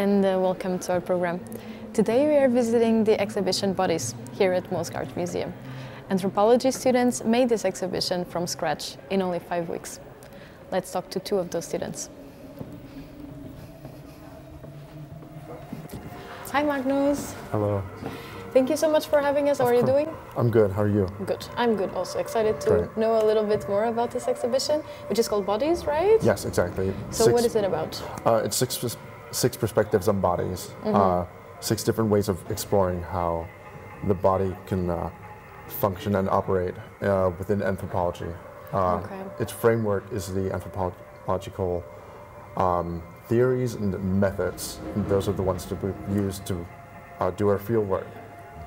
And uh, welcome to our program. Today we are visiting the exhibition Bodies here at Moesgaard Museum. Anthropology students made this exhibition from scratch in only five weeks. Let's talk to two of those students. Hi Magnus. Hello. Thank you so much for having us. How are you doing? I'm good. How are you? Good. I'm good also. Excited to Great. know a little bit more about this exhibition, which is called Bodies, right? Yes, exactly. So six, what is it about? Uh, it's six six perspectives on bodies. Mm-hmm. Uh, six different ways of exploring how the body can uh, function and operate uh, within anthropology. Uh, Okay. Its framework is the anthropological um, theories and methods. And those are the ones that we use to uh, do our field work,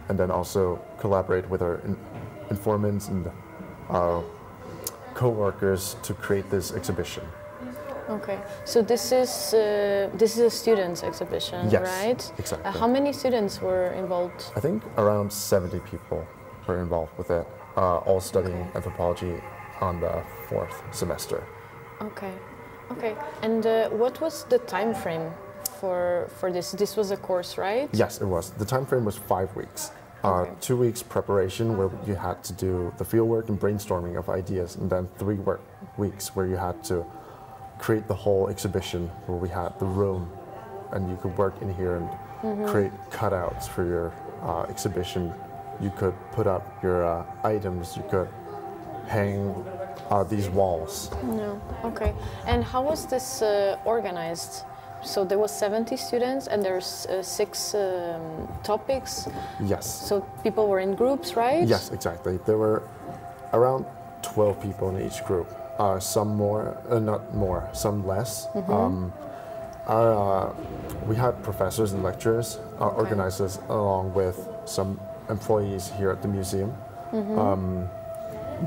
and then also collaborate with our in- informants and uh, co-workers to create this exhibition. Okay. So this is uh, this is a students' exhibition, Yes, right? exactly. Uh, how many students were involved? I think around 70 people were involved with it, uh, all studying Okay. anthropology on the fourth semester. Okay. Okay. And uh, what was the time frame for for this? This was a course, right? Yes, it was. The time frame was five weeks. Uh, Two weeks preparation where you had to do the fieldwork and brainstorming of ideas, and then three work weeks where you had to create the whole exhibition where we had the room and you could work in here and Mm-hmm. create cutouts for your uh, exhibition. You could put up your uh, items, you could hang uh, these walls. No. Okay. And how was this uh, organized? So there was 70 students, and there's uh, six um, topics. Yes. So people were in groups, right? Yes, exactly. There were around 12 people in each group. Uh, some more, uh, not more, some less. Um, our, uh, we had professors and lecturers uh, organize this along with some employees here at the museum. Um,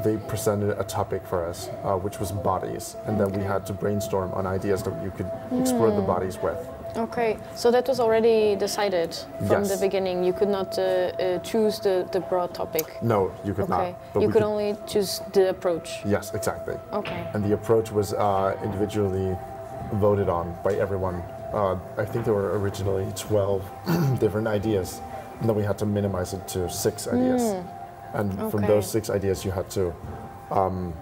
they presented a topic for us, uh, which was bodies, and then we had to brainstorm on ideas that you could explore the bodies with. Okay, so that was already decided from Yes. the beginning. You could not uh, uh, choose the, the broad topic. No, you could Okay, not. but you we could only choose the approach. Yes, exactly. Okay, and the approach was uh, individually voted on by everyone. Uh, I think there were originally 12 different ideas, and then we had to minimize it to six ideas. And from Hmm. Those six ideas, you had to um,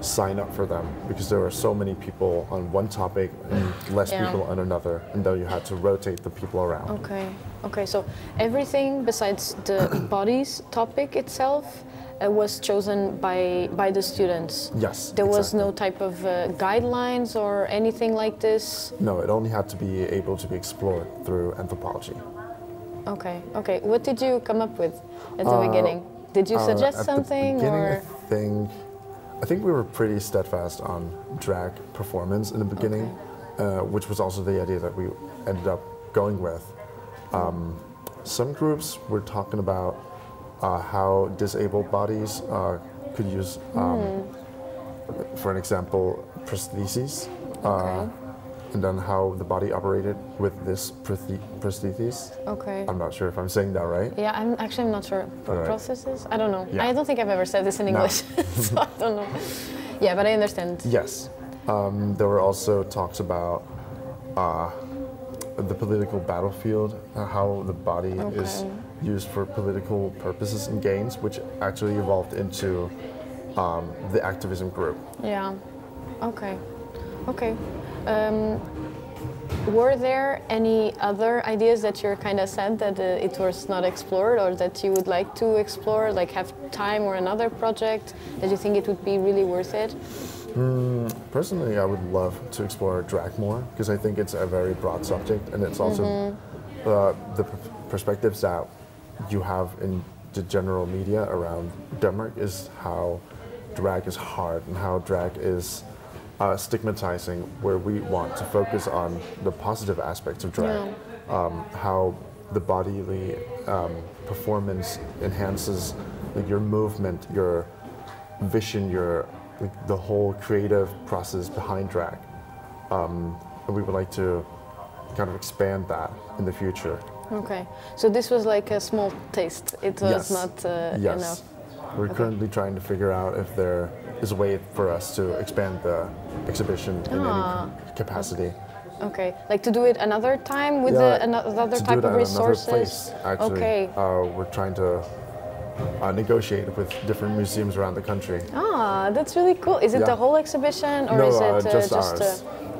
sign up for them because there were so many people on one topic and less Yeah. people on another, and then you had to rotate the people around. okay, okay. So everything besides the bodies topic itself uh, was chosen by by the students. Yes. There was no type of uh, guidelines or anything like this. No, it only had to be able to be explored through anthropology. Okay, okay. What did you come up with at the Uh, beginning? Did you Uh, suggest something or? I think, I think we were pretty steadfast on drag performance in the beginning, uh, which was also the idea that we ended up going with. Um, some groups were talking about uh, how disabled bodies uh, could use, um, Hmm. for an example, prostheses. Okay. And then how the body operated with this prosthe- prostheses. Okay. I'm not sure if I'm saying that right. Yeah, I'm actually I'm not sure. Alright. Processes? I don't know. Yeah. I don't think I've ever said this in No. English, so I don't know. Yeah, but I understand. Yes. Um, there were also talks about uh, the political battlefield, uh, how the body is used for political purposes and gains, which actually evolved into um, the activism group. Yeah. Okay. Okay. Um, were there any other ideas that you're kind of said that uh, it was not explored or that you would like to explore, like have time or another project that you think it would be really worth it? Personally, I would love to explore drag more because I think it's a very broad subject, and it's also uh, the perspectives that you have in the general media around Denmark is how drag is hard and how drag is uh, stigmatizing. Where we want to focus on the positive aspects of drag, um, how the bodily um, performance enhances like, your movement, your vision, your like, the whole creative process behind drag. Um, and we would like to kind of expand that in the future. Okay. So this was like a small taste. It was yes. not uh, yes. enough. We're currently trying to figure out if there is a way for us to expand the exhibition in Ah. any capacity. Okay, like to do it another time with Yeah, the, another type it of resources. Place, actually. Okay. Uh, we're trying to uh, negotiate with different museums around the country. Ah, that's really cool. Is it Yeah. the whole exhibition or No, is uh, it just uh, ours.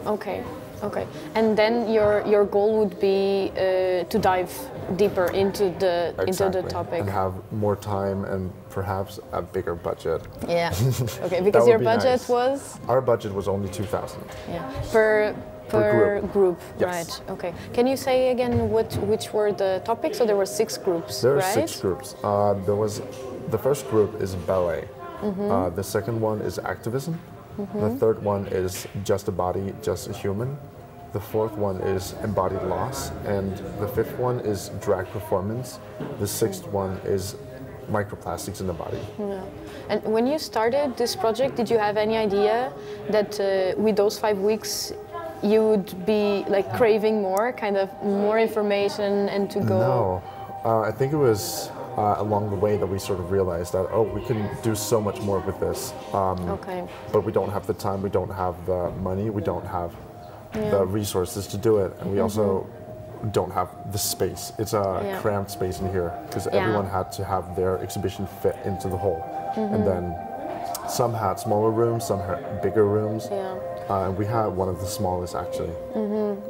uh, okay, okay. And then your your goal would be uh, to dive deeper into the into the topic. And have more time and perhaps a bigger budget. Yeah. Okay, because your be budget nice. was Our budget was only 2,000. yeah per Per group. group. Yes. Right. Okay. Can you say again what which were the topics? So there were six groups, There are right? six groups. Uh, there was the first group is ballet. Mm-hmm. Uh, the second one is activism. The third one is just a body, just a human. The fourth one is embodied loss, and the fifth one is drag performance. The sixth one is microplastics in the body. Yeah. And when you started this project, did you have any idea that uh, with those five weeks you would be like craving more, kind of more information and to go? No, uh, I think it was uh, along the way that we sort of realized that oh, we can do so much more with this. Um, Okay. but we don't have the time, we don't have the money, we don't have the resources to do it, and we also don't have the space. It's a Mm-hmm. Yeah. cramped space in here because Yeah. everyone had to have their exhibition fit into the whole, Mm-hmm. and then some had smaller rooms, some had bigger rooms. Yeah. Uh, and we had one of the smallest actually.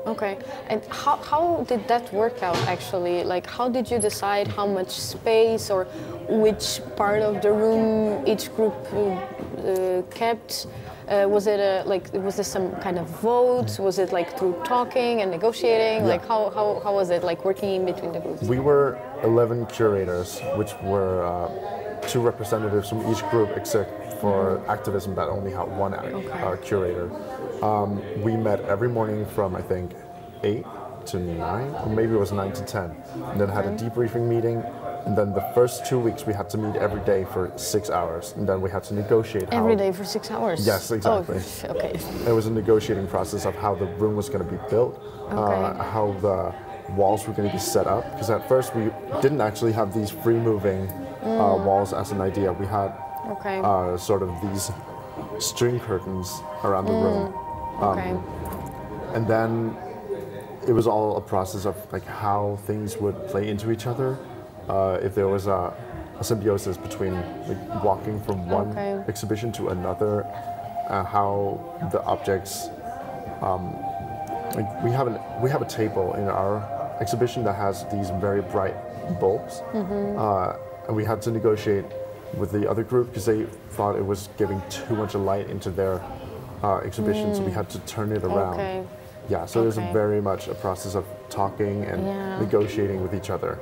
Okay. And how, how did that work out actually? Like, how did you decide how much space or which part of the room each group uh, kept? Uh, was it a like was this some kind of vote? Was it like through talking and negotiating? Yeah. Like how, how, how was it like working in between the groups? We were 11 curators, which were uh, two representatives from each group, except for activism that only had one Okay. uh, curator. Um, we met every morning from I think 8 to 9, or maybe it was 9 to 10, and then had a debriefing meeting. And then the first two weeks we had to meet every day for six hours, and then we had to negotiate how Every day for six hours? Yes, exactly. Oh, okay. it was a negotiating process of how the room was going to be built, uh, how the walls were going to be set up. Because at first we didn't actually have these free moving uh, walls as an idea. We had Okay. uh, sort of these string curtains around the room. okay. And then it was all a process of like how things would play into each other. Uh, if there was a, a symbiosis between like, walking from one Okay. exhibition to another, uh, how the objects. Um, like we have an, we have a table in our exhibition that has these very bright bulbs, uh, and we had to negotiate with the other group because they thought it was giving too much light into their uh, exhibition, so we had to turn it around. Okay. Yeah, so there's Okay. very much a process of talking and Yeah. negotiating with each other.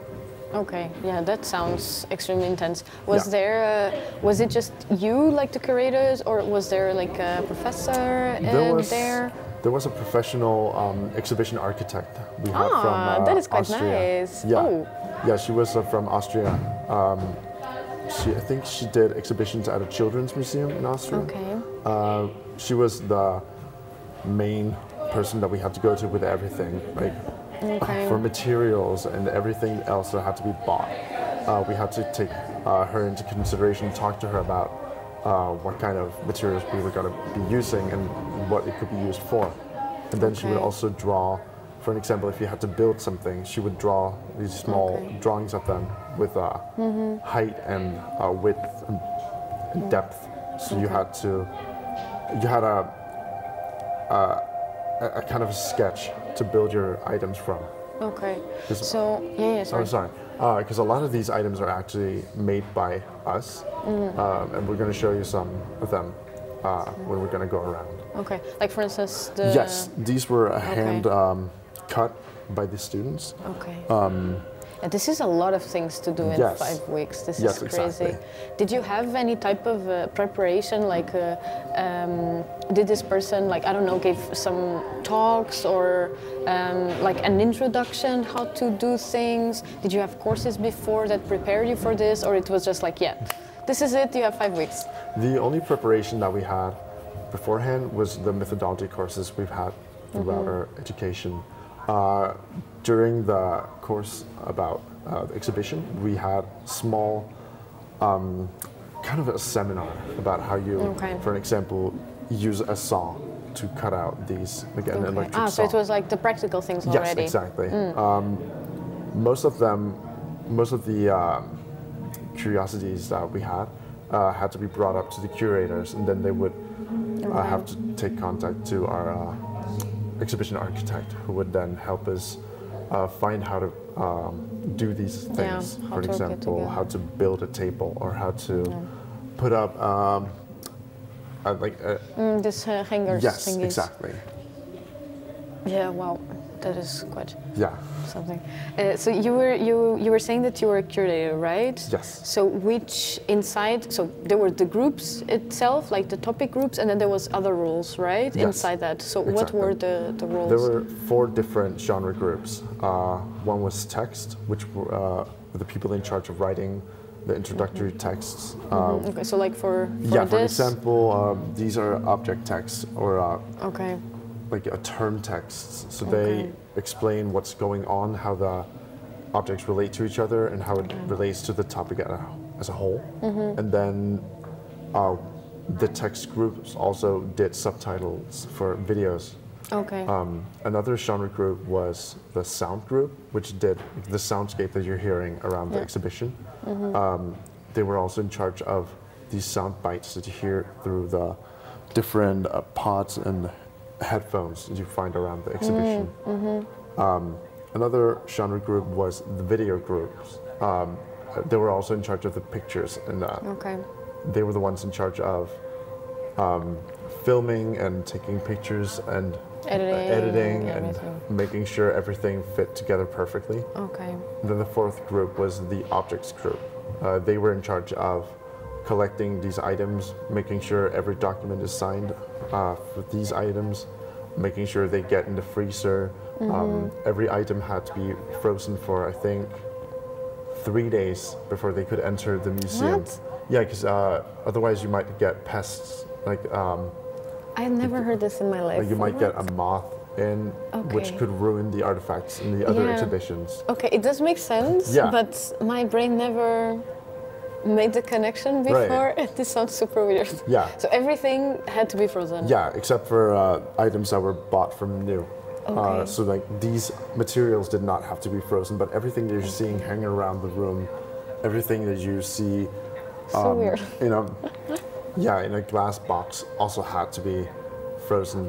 Okay, yeah, that sounds extremely intense. Was Yeah. there, uh, was it just you, like the curators, or was there like a professor There was there? there was a professional um, exhibition architect we had Ah, from uh, that is quite Austria. nice. Yeah, Oh. yeah, she was uh, from Austria. Um, she, I think she did exhibitions at a children's museum in Austria. Okay. Uh, she was the main person that we had to go to with everything, like Okay. for materials and everything else that had to be bought. Uh, we had to take uh, her into consideration, and talk to her about uh, what kind of materials we were going to be using and what it could be used for. And then she would also draw, for an example, if you had to build something, she would draw these small Okay. drawings of them with uh, height and uh, width and, and depth. So you had to, you had a, a, a kind of a sketch to build your items from. Okay. So yeah, yeah, Oh, sorry. sorry. Because a lot of these items are actually made by us, Mm. um, and we're going to show you some of them uh, when we're going to go around. Okay, like for instance the. yes, these were uh, hand um, cut by the students. Okay. This is a lot of things to do in Yes. five weeks. This Yes, is crazy. exactly. Did you have any type of uh, preparation? Like, uh, um, did this person, like, I don't know, give some talks or um, like an introduction how to do things? Did you have courses before that prepared you for this, or it was just like, yeah, this is it. You have five weeks. The only preparation that we had beforehand was the methodology courses we've had throughout our education. Uh, during the course about uh, the exhibition, we had small, um, kind of a seminar about how you, Okay. for an example, use a saw to cut out these again Okay. electric Ah, so it was like the practical things Yes, already. exactly. Um, most of them, most of the um, curiosities that we had uh, had to be brought up to the curators, and then they would uh, have to take contact to our uh, exhibition architect, who would then help us uh, find how to um, do these things. how For example, how to build a table, or how to put up um, uh, like uh, Mm, this uh, hangers yes, thingies. exactly. Yeah, wow, that is quite Yeah. something. Uh, so you were you you were saying that you were a curator, right? Yes. So which inside? So there were the groups itself, like the topic groups, and then there was other roles, right? Yes, Inside that. So what were the the roles? There were four different genre groups. Uh, one was text, which were uh, the people in charge of writing the introductory texts. Uh, Mm, okay, so like for, for Yeah, for example, um, these are object texts or uh, Okay. Like a term texts. So Okay. they explain what's going on, how the objects relate to each other, and how it relates to the topic as a whole. Mm-hmm. And then uh, the text groups also did subtitles for videos. Okay. Um, another genre group was the sound group, which did the soundscape that you're hearing around the Yeah. exhibition. Um, they were also in charge of these sound bites that you hear through the different uh, pods and headphones you find around the exhibition. Um, another genre group was the video groups. Um, they were also in charge of the pictures, and uh, okay. they were the ones in charge of um, filming and taking pictures and Editing, editing and making sure everything fit together perfectly. Okay. And then the fourth group was the objects group. Uh, they were in charge of collecting these items, making sure every document is signed uh, for these items, making sure they get in the freezer. Um, Mm-hmm. every item had to be frozen for, I think, three days before they could enter the museum. What? Yeah, because uh, otherwise you might get pests, like um, I've never heard this in my life. like you might get a moth in, which could ruin the artifacts in the other Yeah. exhibitions. Okay, it does make sense, Yeah. but my brain never made the connection Right. before. This sounds super weird. Yeah. So everything had to be frozen. Yeah, except for uh, items that were bought from new. Uh, Okay. so like these materials did not have to be frozen, but everything that you're seeing hanging around the room, everything that you see, So weird. you know, yeah, in a glass box also had to be frozen,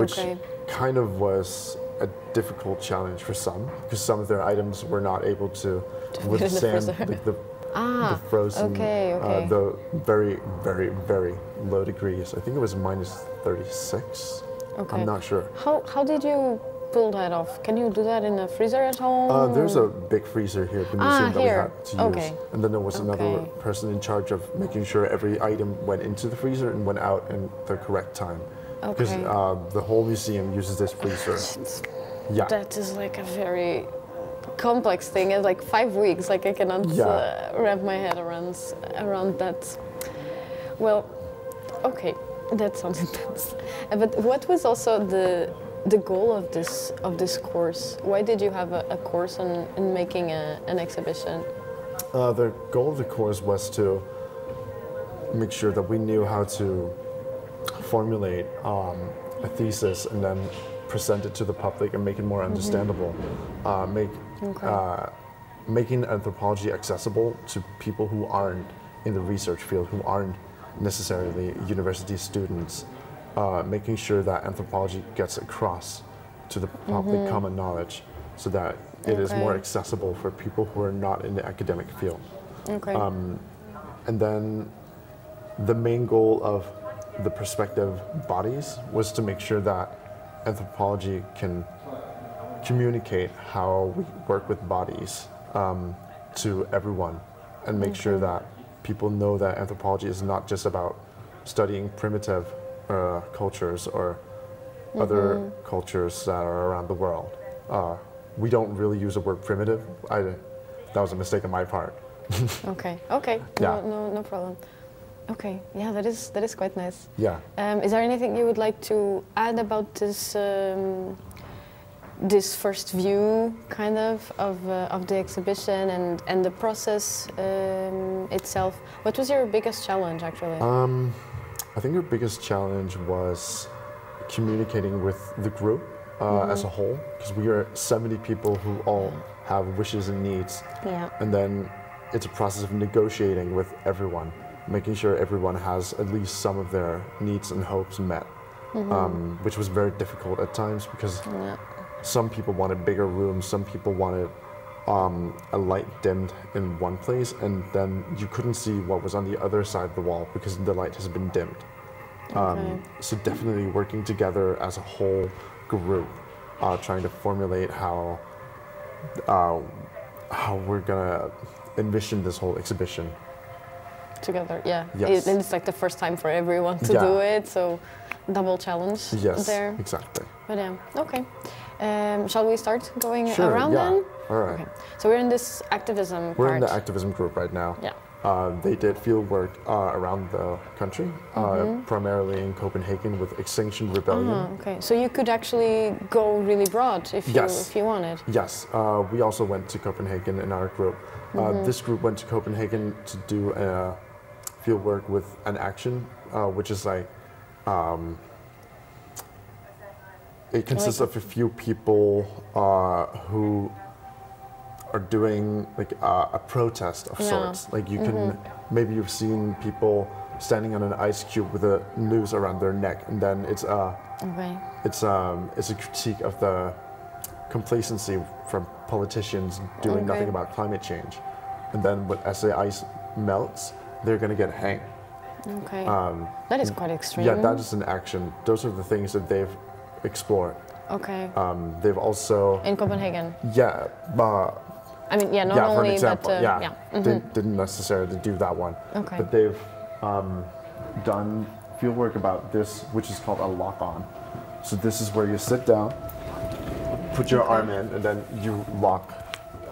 which Okay. kind of was a difficult challenge for some because some of their items were not able to fit in the withstand the, the, Ah, the frozen, okay, okay. Uh, the very, very, very low degrees. I think it was minus 36. Okay. I'm not sure. How, how did you pull that off? Can you do that in a freezer at home? Uh, there's a big freezer here at the Ah, museum that we had to use. And then there was another person in charge of making sure every item went into the freezer and went out in the correct time. Because Okay. uh, the whole museum uses this freezer. Yeah. That is like a very complex thing. It's like five weeks. Like I cannot Yeah. uh, wrap my head around around that. Well, okay, that sounds intense. Uh, But what was also the the goal of this of this course? Why did you have a, a course on in making a, an exhibition? Uh, the goal of the course was to make sure that we knew how to formulate um, a thesis and then present it to the public and make it more understandable. Uh, make Okay. uh, making anthropology accessible to people who aren't in the research field, who aren't necessarily university students. Uh, making sure that anthropology gets across to the public common knowledge, so that it is more Mm-hmm. Okay. accessible for people who are not in the academic field. Okay. Um, And then the main goal of the perspective bodies was to make sure that anthropology can communicate how we work with bodies um, to everyone and make sure that people know that anthropology is not just about studying primitive uh, cultures or other cultures that are around the world. Uh, we don't really use the word primitive. I, that was a mistake on my part. okay. Okay. yeah. No, no, no problem. Okay. Yeah, that is that is quite nice. Yeah. Um, is there anything you would like to add about this um, this first view, kind of, of, uh, of the exhibition and, and the process um, itself? What was your biggest challenge, actually? Um, I think our biggest challenge was communicating with the group uh, as a whole, because we are 70 people who all have wishes and needs, Yeah. and then it's a process of negotiating with everyone, making sure everyone has at least some of their needs and hopes met, um, which was very difficult at times because Yeah. Some people wanted bigger rooms, some people wanted um, a light dimmed in one place, and then you couldn't see what was on the other side of the wall because the light has been dimmed. Okay. Um, so definitely working together as a whole group, uh, trying to formulate how uh, how we're gonna envision this whole exhibition. Together, yeah. Yes. It, it's like the first time for everyone to Yeah. do it, so double challenge Yes, there. exactly. But yeah, okay. Um, shall we start going Sure. around yeah. then? All right. Okay. So we're in this activism group. We're part. in the activism group right now. Yeah. Uh, they did field work uh, around the country, uh, primarily in Copenhagen with Extinction Rebellion. Ah, okay. So you could actually go really broad if you if you wanted. Yes, uh, we also went to Copenhagen in our group. Uh, this group went to Copenhagen to do uh, field work with an action, uh, which is like um, it consists Like- of a few people uh, who are doing like uh, a protest of Yeah. sorts. Like you can maybe you've seen people standing on an ice cube with a noose around their neck, and then it's a Okay. it's um it's a critique of the complacency from politicians doing Okay. nothing about climate change, and then when, as the ice melts, they're gonna get hanged. Okay. Um, that is quite extreme. yeah, that is an action. Those are the things that they've explored. Okay. Um, they've also in Copenhagen. yeah. Uh, I mean, yeah, not yeah, for only, an example, but uh, yeah, yeah. mhm. they didn't necessarily do that one, Okay. but they've um, done fieldwork about this, which is called a lock-on. So this is where you sit down, put your arm in, and then you lock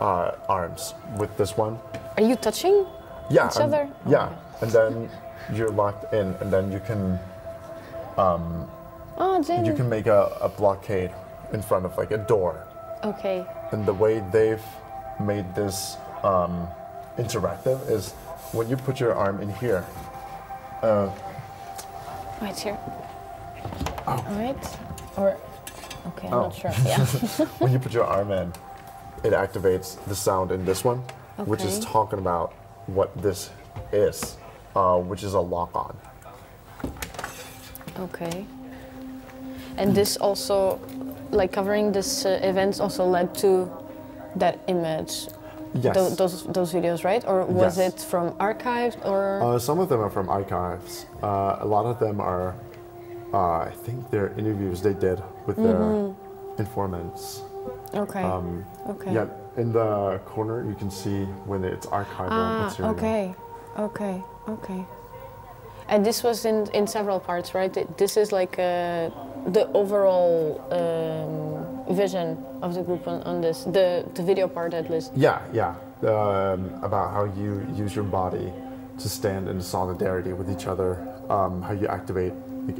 uh, arms with this one. Are you touching? Yeah, Each and- other? Yeah, Okay. and then you're locked in, and then you can Oh, then. you can make a, a blockade in front of like a door. Okay. And the way they've made this um, interactive is when you put your arm in here, Right here. All right. Or. Okay, I'm Oh. not sure. Yeah. when you put your arm in, it activates the sound in this one, which is talking about what this is, uh, which is a lock on. Okay. And this also, like covering this uh, events, also led to that image, Yes. tho- those those videos, right? Or was Yes. it from archives or? Uh, some of them are from archives. Uh, a lot of them are, uh, I think, they're interviews they did with their informants. okay. Um, okay. Yeah, in the corner you can see when it's archival Ah, material. okay, okay, okay. And this was in in several parts, right? This is like uh, the overall um, vision of the group on, on this, the the video part at least. Yeah, yeah. Um, about how you use your body to stand in solidarity with each other, um, how you activate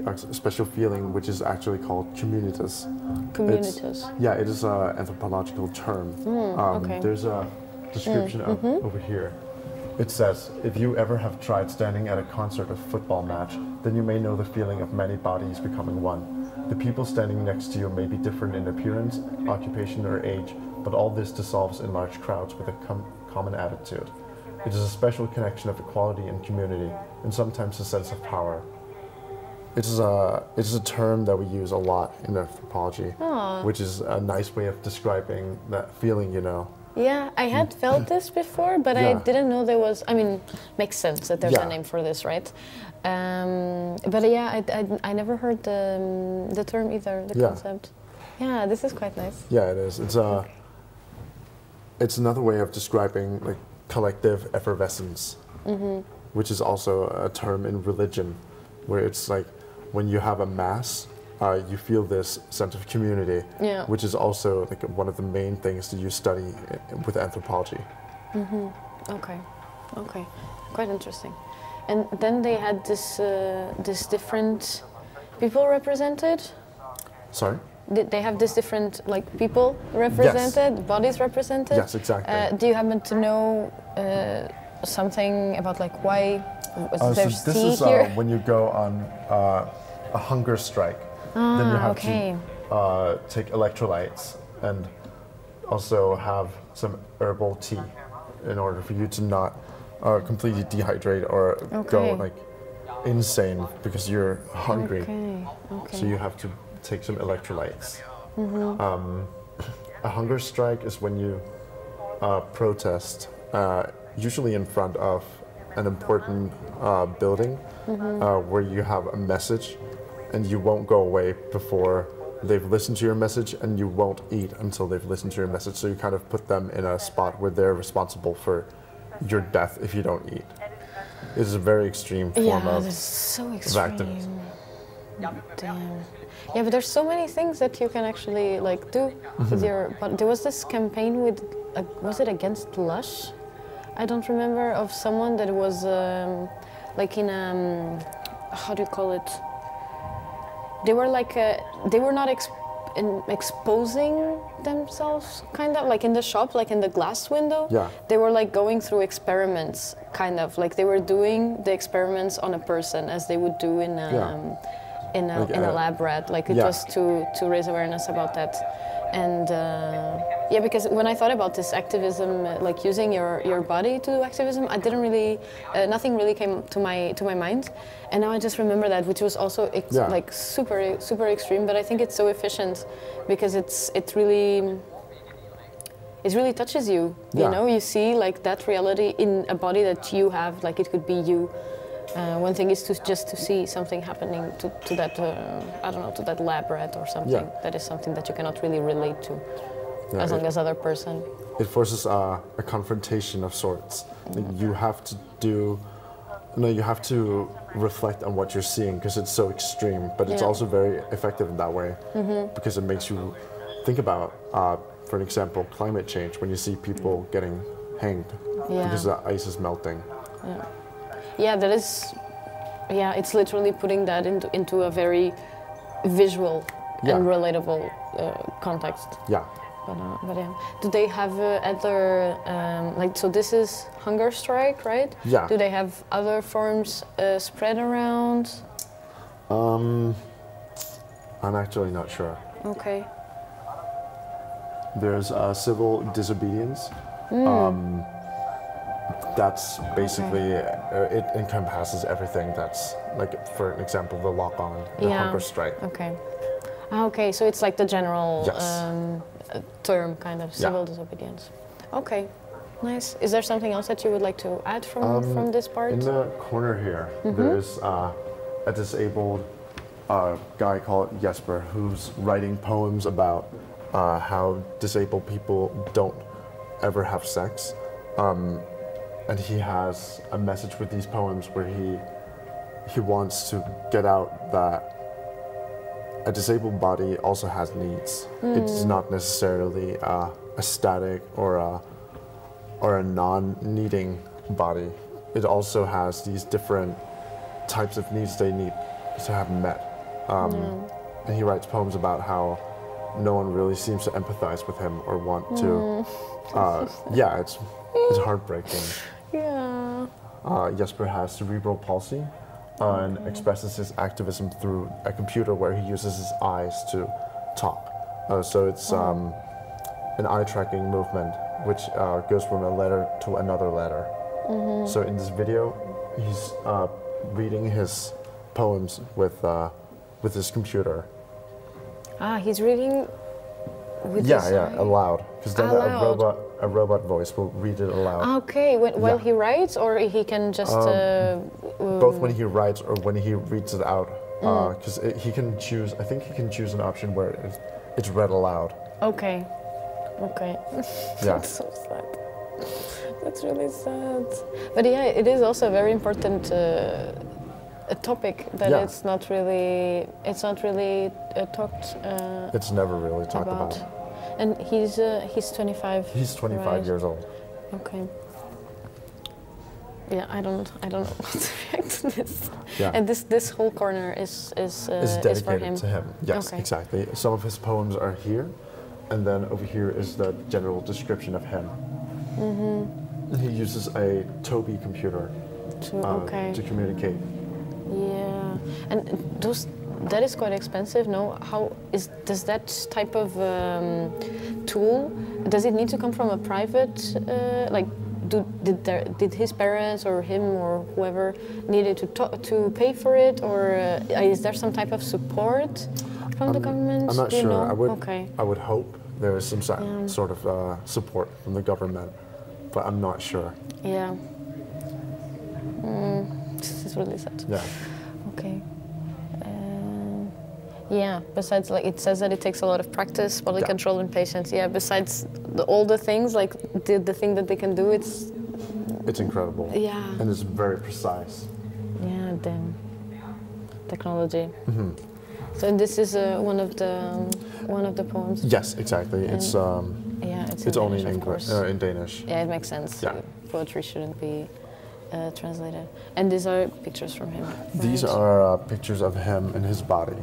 a special feeling, which is actually called communitas. Communities. Yeah, it is an anthropological term. um, okay. There's a description of, over here. It says, if you ever have tried standing at a concert or football match, then you may know the feeling of many bodies becoming one. The people standing next to you may be different in appearance, occupation, or age, but all this dissolves in large crowds with a com- common attitude. It is a special connection of equality and community, and sometimes a sense of power. It is a, it is a term that we use a lot in anthropology, Aw. which is a nice way of describing that feeling, you know. Yeah, I had mm. felt this before, but I didn't know there was. I mean, makes sense that there's Yeah. a name for this, right? Um, but yeah, I, I, I never heard the, the term either, the Yeah. concept. Yeah, this is quite nice. Yeah, it is. It's a. It's another way of describing like collective effervescence, mm-hmm. which is also a term in religion, where it's like when you have a mass, uh, you feel this sense of community, Yeah. which is also like one of the main things that you study with anthropology. Okay, okay, quite interesting. And then they had this uh, this different people represented. Sorry. Did they have this different like people represented, bodies represented? Yes, exactly. Uh, do you happen to know uh, something about like why was Uh, so there this tea is here? uh, when you go on uh, a hunger strike. Then you Ah, have okay. to uh, take electrolytes and also have some herbal tea in order for you to not uh, completely dehydrate or go like insane because you're hungry. Okay. Okay. So you have to take some electrolytes. Mm-hmm. Um, a hunger strike is when you uh, protest, uh, usually in front of an important uh, building Mm-hmm. uh, where you have a message and you won't go away before they've listened to your message and you won't eat until they've listened to your message. So you kind of put them in a spot where they're responsible for your death if you don't eat. It is a very extreme form yeah, of so activism. extreme. Damn. Yeah, but there's so many things that you can actually like do Mm-hmm. with your. But there was this campaign with, uh, was it against Lush? I don't remember of someone that was um, like in um, how do you call it? They were like uh, they were not ex- in exposing themselves, kind of like in the shop, like in the glass window. Yeah. They were like going through experiments, kind of like they were doing the experiments on a person as they would do in a, Yeah. um, in a, Like, in a uh, lab rat. Like it yeah. was to to raise awareness about that, and uh, yeah, because when I thought about this activism, uh, like using your your body to do activism, I didn't really, uh, nothing really came to my to my mind, and now I just remember that, which was also Yeah. like super super extreme, but I think it's so efficient because it's it really it really touches you. You know, you see like that reality in a body that you have, like it could be you. Uh, one thing is to just to see something happening to, to that uh, I don't know to that lab rat or something. Yeah. That is something that you cannot really relate to Yeah, as it- long as other person. it forces a, a confrontation of sorts. Like, you have to do, no, you have to reflect on what you're seeing because it's so extreme, but it's Yeah. also very effective in that way because it makes you think about, uh, for an example, climate change when you see people getting hanged Yeah. because the ice is melting. Yeah, yeah, that is. Yeah, it's literally putting that into into a very visual and relatable uh, context. Yeah. But, uh, but yeah, do they have uh, other um, like? So this is hunger strike, right? Yeah. Do they have other forms uh, spread around? Um, I'm actually not sure. Okay. There's uh, civil disobedience. Hmm. Um, that's basically uh, it encompasses everything. That's like, for example, the lock on, the Yeah. hunger strike. Okay. Ah, okay, so it's like the general Yes. um, term, kind of civil disobedience. Okay, nice. Is there something else that you would like to add from from this part? Um, In the corner here, there's uh, a disabled uh, guy called Jesper who's writing poems about uh, how disabled people don't ever have sex. Um, and he has a message with these poems where he he wants to get out that a disabled body also has needs. It's not necessarily uh, a static or a or a non-needing body. It also has these different types of needs they need to have met. Um, And he writes poems about how no one really seems to empathize with him or want to. Uh, yeah, it's it's heartbreaking. yeah. Uh, Jesper has cerebral palsy and expresses his activism through a computer where he uses his eyes to talk. Uh, so it's um, an eye tracking movement which uh, goes from a letter to another letter. So in this video, he's uh, reading his poems with uh, with his computer. Ah, he's reading. With yeah, yeah, aloud. Because then a robot a robot voice will read it aloud. Okay, when, while Yeah. he writes, or he can just. uh, uh, both when he writes or when he reads it out Mm. because he can choose i think he can choose an option where it's, it's read aloud Okay. Okay. yeah That's so sad. That's really sad. But yeah, it is also a very important uh, a topic that Yeah. it's not really it's not really uh, talked uh, it's never really talked about. about, And he's uh, he's 25. he's 25 right? years old Okay. Yeah, I don't I don't know how to react to this. yeah And this this whole corner is is uh, is is dedicated for him. to him yes Okay. exactly some of his poems are here and then over here is the general description of him Mm-hmm. he uses a Tobii computer To, uh, okay. to communicate Yeah, and those that is quite expensive. No, how is does that type of um, tool? Does it need to come from a private uh, like? Do, did there, did his parents or him or whoever needed to to, to pay for it, or uh, is there some type of support from the government? I'm not sure. know? I would. Okay. I would hope there is some Yeah. sort of uh, support from the government, but I'm not sure. Yeah. Mm, this is really sad. Yeah. Okay. Yeah. Besides, like it says that it takes a lot of practice, body Yeah. control, and patience. Yeah. Besides the, all the things, like the, the thing that they can do, it's It's incredible. yeah, And it's very precise. yeah. Damn. Technology. hmm So this is uh, one of the um, one of the poems. Yes, exactly. It's um, Yeah, it's, it's in only in Danish, English, uh, in Danish. Yeah, it makes sense. Yeah. Poetry shouldn't be uh, translated. And these are pictures from him. These are uh, pictures of him and his body.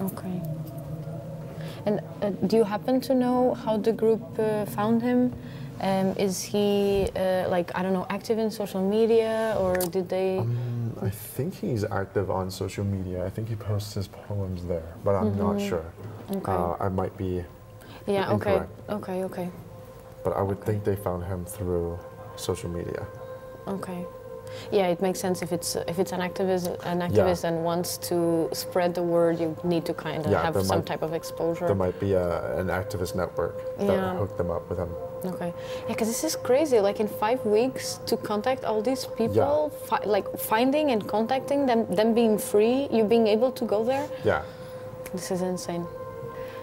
Okay. And uh, do you happen to know how the group uh, found him? Um, is he uh, like I don't know active in social media or did they? Um, I think he's active on social media. I think he posts his poems there, but I'm not Mhm. sure. okay. Uh, I might be, yeah. Okay. incorrect. Okay. Okay. but I would think they found him through social media. Okay. Yeah, it makes sense if it's if it's an activist an activist and wants to spread the word, you need to kind of Yeah, have some might- type of exposure. There might be a, an activist network that Yeah. hooked them up with them. Okay. Yeah, because this is crazy. Like in five weeks to contact all these people, fi- like finding and contacting them, them being free, you being able to go there. Yeah. This is insane.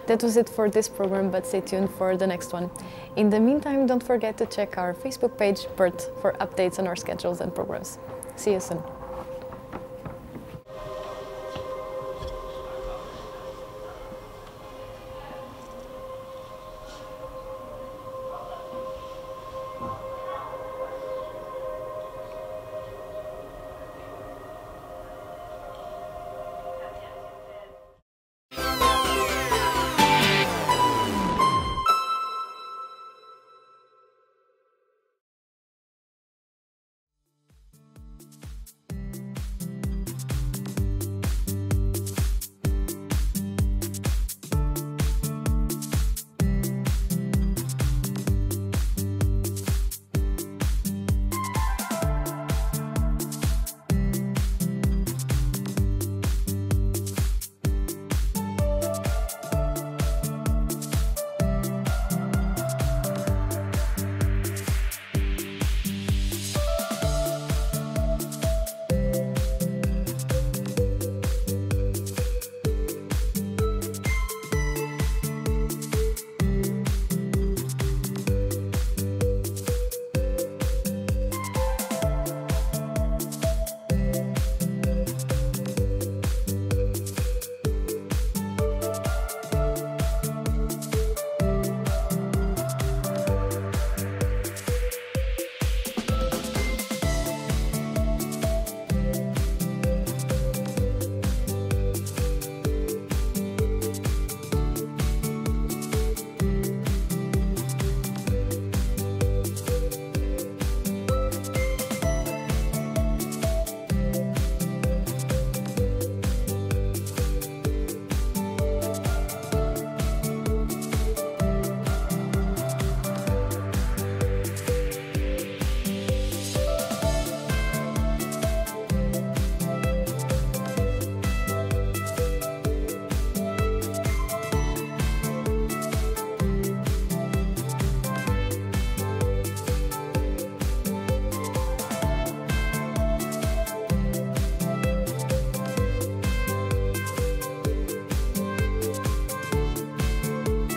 That was it for this program, but stay tuned for the next one. In the meantime, don't forget to check our Facebook page, BURT, for updates on our schedules and programs. See you soon.